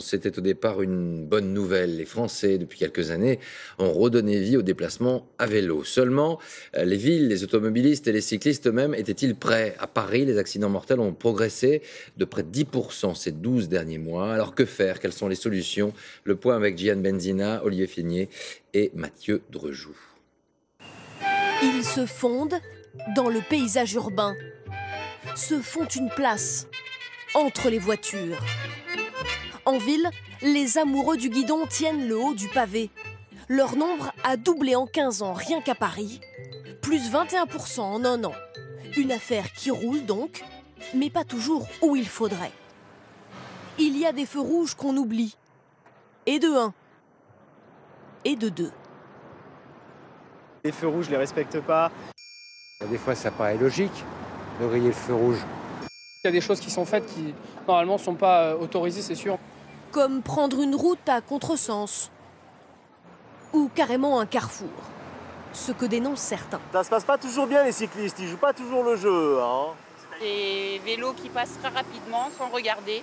C'était au départ une bonne nouvelle. Les Français, depuis quelques années, ont redonné vie au déplacement à vélo. Seulement, euh, les villes, les automobilistes et les cyclistes eux-mêmes étaient-ils prêts? À Paris, les accidents mortels ont progressé de près de 10% ces 12 derniers mois. Alors que faire? Quelles sont les solutions? Le point avec Gian Benzina, Olivier Finier et Mathieu Drejoux. Ils se fondent dans le paysage urbain, se font une place entre les voitures. En ville, les amoureux du guidon tiennent le haut du pavé. Leur nombre a doublé en 15 ans rien qu'à Paris, plus 21% en un an. Une affaire qui roule donc, mais pas toujours où il faudrait. Il y a des feux rouges qu'on oublie, et de un, et de deux. Les feux rouges, je les respecte pas. Des fois, ça paraît logique de rayer le feu rouge. Il y a des choses qui sont faites qui, normalement, ne sont pas euh, autorisées, c'est sûr comme prendre une route à contresens ou carrément un carrefour, ce que dénoncent certains. Ça se passe pas toujours bien les cyclistes, ils jouent pas toujours le jeu. Hein. Des vélos qui passent très rapidement sans regarder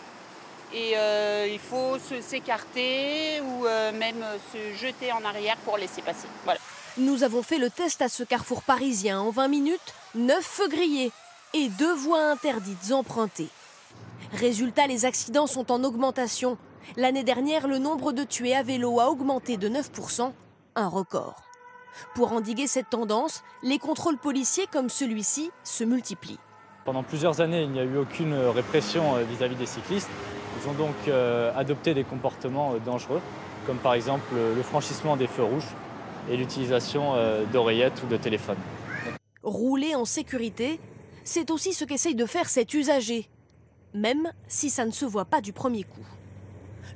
et euh, il faut s'écarter ou euh, même se jeter en arrière pour laisser passer. Voilà. Nous avons fait le test à ce carrefour parisien en 20 minutes, 9 feux grillés et deux voies interdites empruntées. Résultat, les accidents sont en augmentation. L'année dernière, le nombre de tués à vélo a augmenté de 9%, un record. Pour endiguer cette tendance, les contrôles policiers comme celui-ci se multiplient. Pendant plusieurs années, il n'y a eu aucune répression euh, vis-à-vis des cyclistes. Ils ont donc euh, adopté des comportements euh, dangereux, comme par exemple le franchissement des feux rouges et l'utilisation d'oreillettes ou de téléphones. Rouler en sécurité, c'est aussi ce qu'essaye de faire cet usager, même si ça ne se voit pas du premier coup.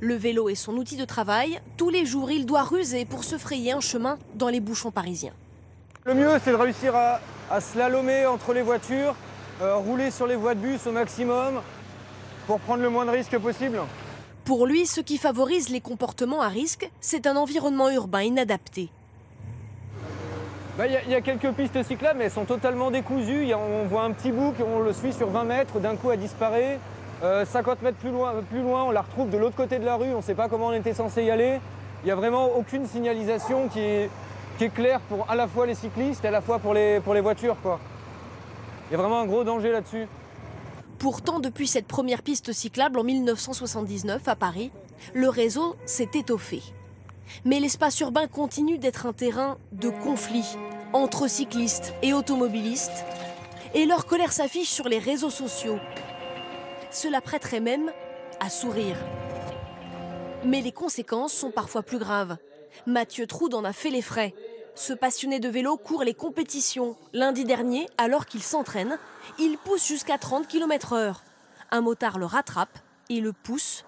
Le vélo est son outil de travail. Tous les jours, il doit ruser pour se frayer un chemin dans les bouchons parisiens. Le mieux, c'est de réussir à, slalomer entre les voitures, euh, rouler sur les voies de bus au maximum pour prendre le moins de risques possible. Pour lui, ce qui favorise les comportements à risque, c'est un environnement urbain inadapté. Bah, il y, a quelques pistes cyclables, mais elles sont totalement décousues. on voit un petit bout, on le suit sur 20 mètres, d'un coup elle disparaît. 50 euh, mètres plus loin, on la retrouve de l'autre côté de la rue, on ne sait pas comment on était censé y aller. Il n'y a vraiment aucune signalisation qui est, claire pour à la fois les cyclistes et à la fois pour les, voitures. Il y a vraiment un gros danger là-dessus. Pourtant, depuis cette première piste cyclable en 1979 à Paris, le réseau s'est étoffé. Mais l'espace urbain continue d'être un terrain de conflit entre cyclistes et automobilistes, et leur colère s'affiche sur les réseaux sociaux, cela prêterait même à sourire. Mais les conséquences sont parfois plus graves. Mathieu Troud en a fait les frais. Ce passionné de vélo court les compétitions. Lundi dernier, alors qu'il s'entraîne, il pousse jusqu'à 30 km/h. Un motard le rattrape et le pousse.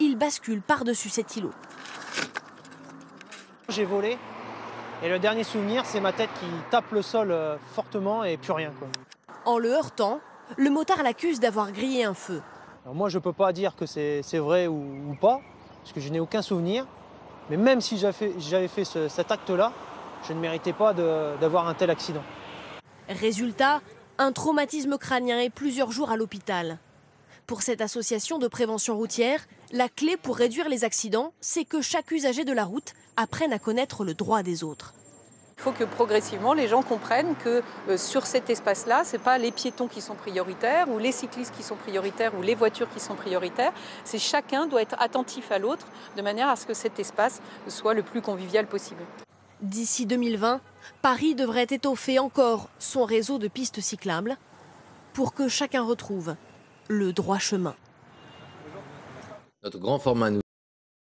Il bascule par-dessus cet îlot. J'ai volé et le dernier souvenir, c'est ma tête qui tape le sol euh, fortement et plus rien. En le heurtant, le motard l'accuse d'avoir grillé un feu. moi, je ne peux pas dire que c'est vrai ou, pas, parce que je n'ai aucun souvenir. Mais même si j'avais fait, cet acte-là, je ne méritais pas d'avoir un tel accident. Résultat, un traumatisme crânien et plusieurs jours à l'hôpital. Pour cette association de prévention routière, la clé pour réduire les accidents, c'est que chaque usager de la route apprenne à connaître le droit des autres. Il faut que progressivement les gens comprennent que euh, sur cet espace-là, ce n'est pas les piétons qui sont prioritaires ou les cyclistes qui sont prioritaires ou les voitures qui sont prioritaires. C'est chacun doit être attentif à l'autre de manière à ce que cet espace soit le plus convivial possible. D'ici 2020, Paris devrait étoffer encore son réseau de pistes cyclables pour que chacun retrouve le droit chemin. Notre grand format